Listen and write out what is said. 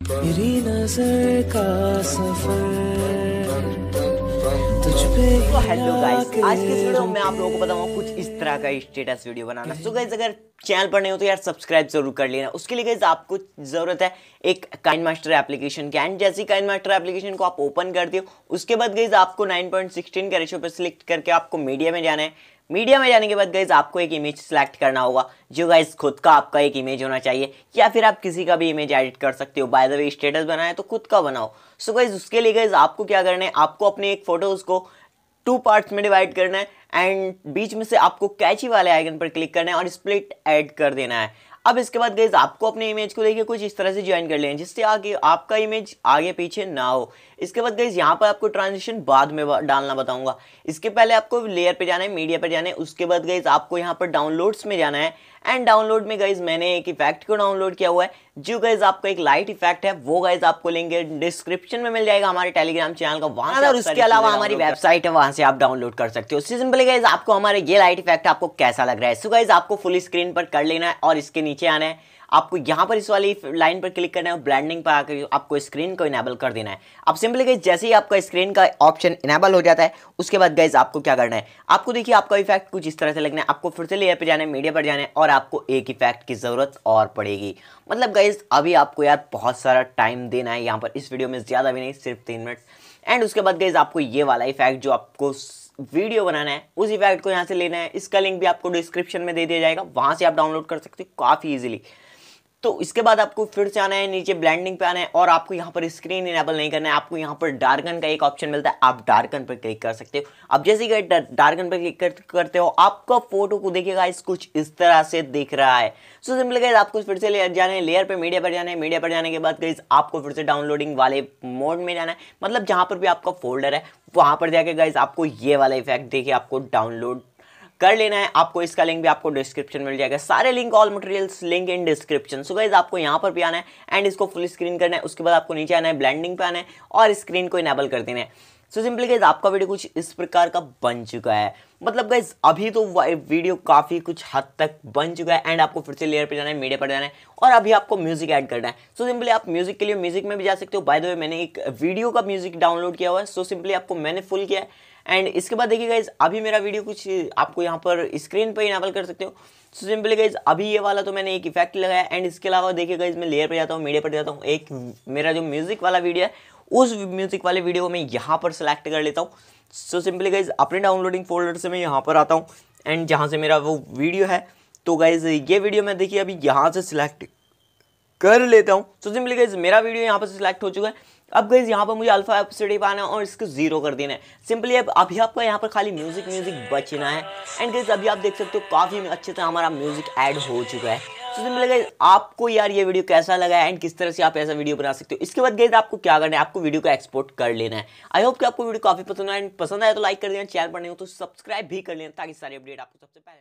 मेरी नज़र का सफ़र। तुझ पे तो हेलो गाइस आज के वीडियो में आप लोगों को बताऊँगा कुछ इस तरह का स्टेटस वीडियो बनाना। सो गाइस अगर चैनल पर नहीं हो तो यार सब्सक्राइब ज़रूर कर लेना। उसके लिए गाइस आपको ज़रूरत है एक काइन मास्टर एप्लीकेशन की। एंड जैसी काइन मास्टर एप्लीकेशन को आप ओपन कर हो उसके बाद गाइस आपको 9.16 के रेशो पर सिलेक्ट करके आपको मीडिया में जाना है। मीडिया में जाने के बाद गाइज़ आपको एक इमेज सेलेक्ट करना होगा। जो गाइज़ खुद का आपका एक इमेज होना चाहिए, या फिर आप किसी का भी इमेज एडिट कर सकते हो। बाय द वे स्टेटस बनाए तो खुद का बनाओ। सो so गाइज़ उसके लिए गाइज़ आपको क्या करना है? आपको अपने एक फ़ोटोज़ को टू पार्ट्स में डिवाइड करना है एंड बीच में से आपको कैची वाले आइकन पर क्लिक करना है और स्प्लिट ऐड कर देना है। अब इसके बाद गई आपको अपने इमेज को लेके कुछ इस तरह से ज्वाइन कर लें, जिससे आगे आपका इमेज आगे पीछे ना हो। इसके बाद गई यहाँ पर आपको ट्रांजिशन बाद में डालना बताऊँगा। इसके पहले आपको लेयर पे जाना है मीडिया पे जाना है, उसके बाद गई आपको यहाँ पर डाउनलोड्स में जाना है। एंड डाउनलोड में गाइज़ मैंने एक इफ़ेक्ट को डाउनलोड किया हुआ है जो गाइज़ आपका एक लाइट इफ़ेक्ट है वो गाइज़ आपको लेंगे। डिस्क्रिप्शन में मिल जाएगा हमारे टेलीग्राम चैनल का वहाँ और उसके अलावा हमारी वेबसाइट है वहाँ से आप डाउनलोड कर सकते हो। उससे सिंपल गाइज़ आपको हमारे ये लाइट इफ़ेक्ट आपको कैसा लग रहा है? सो गाइज़ आपको फुल स्क्रीन पर कर लेना है और इसके नीचे आना है। आपको यहाँ पर इस वाली लाइन पर क्लिक करना है और ब्लैंडिंग पर आकर आपको स्क्रीन को इनेबल कर देना है। अब सिंपली गई जैसे ही आपका स्क्रीन का ऑप्शन इनेबल हो जाता है, उसके बाद गैस आपको क्या करना है? आपको देखिए, आपका इफ़ेक्ट कुछ इस तरह से लगना है। आपको फिर से लेयर पर जाना है मीडिया पर जाना है और आपको एक इफ़ेक्ट की ज़रूरत और पड़ेगी। मतलब गैस अभी आपको यार बहुत सारा टाइम देना है। यहाँ पर इस वीडियो में ज़्यादा भी नहीं, सिर्फ़ तीन मिनट एंड उसके बाद गैस आपको ये वाला इफ़ेक्ट जो आपको वीडियो बनाना है, उस इफ़ेक्ट को यहाँ से लेना है। इसका लिंक भी आपको डिस्क्रिप्शन में दे दिया जाएगा। वहाँ से आप डाउनलोड कर सकते हो काफ़ी ईजिली तो इसके बाद आपको फिर से आना है, नीचे ब्लेंडिंग पे आना है और आपको यहाँ पर स्क्रीन इनेबल नहीं करना है। आपको यहाँ पर डार्कन का एक ऑप्शन मिलता है। आप डार्कन पर क्लिक कर सकते हो। अब जैसे ही डार्कन पर क्लिक करते हो, आपका फ़ोटो को देखिएगा कुछ इस तरह से दिख रहा है। सो सिंपल गाइज़ आपको फिर से लेयर जाना है लेयर पे मीडिया पर जाना है। मीडिया पर जाने के बाद गाइज़ आपको फिर से डाउनलोडिंग वाले मोड में जाना है। मतलब जहाँ पर भी आपका फोल्डर है, वहाँ पर जाके गाइज़ आपको ये वाला इफ़ेक्ट देखिए, आपको डाउनलोड कर लेना है। आपको इसका लिंक भी आपको डिस्क्रिप्शन मिल जाएगा। सारे link all materials link in description so guys आपको यहाँ पर भी आना है एंड इसको फुल स्क्रीन करना है। उसके बाद आपको नीचे आना है ब्लैंडिंग पे आना है और स्क्रीन को इनेबल कर देना है। सो सिंपली गाइज़ आपका वीडियो कुछ इस प्रकार का बन चुका है। मतलब गाइज़ अभी तो वीडियो काफ़ी कुछ हद तक बन चुका है एंड आपको फिर से लेयर पे जाना है मीडिया पर जाना है और अभी आपको म्यूज़िक ऐड करना है। सो so, सिंपली आप म्यूज़िक के लिए म्यूज़िक में भी जा सकते हो। बाय द वे मैंने एक वीडियो का म्यूज़िक डाउनलोड किया हुआ है। सो सिंपली आपको मैंने फुल किया है। एंड इसके बाद देखिए गाइज़ अभी मेरा वीडियो कुछ आपको यहाँ पर स्क्रीन पर इनावल कर सकते हो। सो सिंपली गाइज़ अभी ये वाला तो मैंने एक इफ़ेक्ट लगाया एंड इसके अलावा देखिए गाइज़ मैं लेयर पर जाता हूँ मीडिया पर जाता हूँ। एक मेरा जो म्यूज़िक वाला वीडियो है उस म्यूज़िक वाले वीडियो को मैं यहाँ पर सेलेक्ट कर लेता हूँ। सो सिंपली गाइज़ अपने डाउनलोडिंग फोल्डर से मैं यहाँ पर आता हूँ। एंड जहाँ से मेरा वो वीडियो है तो गाइज़ ये वीडियो मैं देखिए अभी यहाँ से सिलेक्ट कर लेता हूँ। सो सिंपली गाइज़ मेरा वीडियो यहाँ पर सिलेक्ट हो चुका है। अब गई यहाँ पर मुझे अल्फ़ा एपिसोड पाना है और इसको ज़ीरो कर देना है। सिंपली अब अभी आपका यहाँ पर खाली म्यूज़िक म्यूज़िक बचना है। एंड गई अभी आप देख सकते हो, काफ़ी अच्छे से हमारा म्यूज़िक ऐड हो चुका है। तो सिंपल गई आपको यार ये वीडियो कैसा लगा है एंड किस तरह से आप ऐसा वीडियो बना सकते हो। इसके बाद गई आपको क्या करना है? आपको वीडियो को एक्सपोर्ट कर लेना है। आई होप कि आपको वीडियो काफ़ी पसंद आए पसंद आया तो लाइक कर देना। चैनल पर नहीं हो तो सब्सक्राइब भी कर लेना ताकि सारी अपडेट आपको सबसे पहले